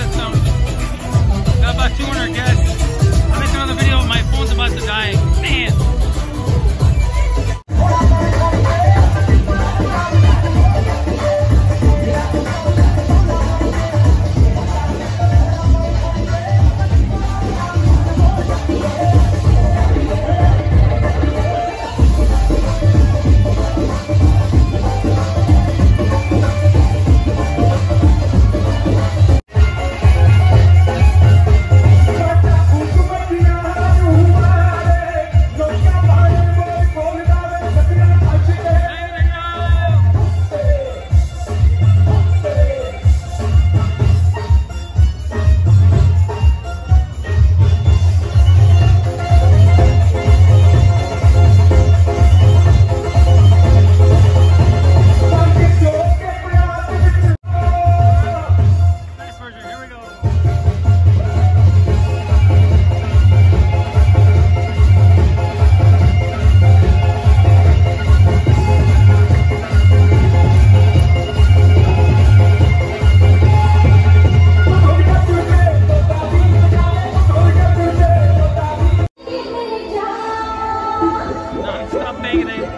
Got about 200 guests. I'll make another video. My phone's about to die. Man. Stop begging it.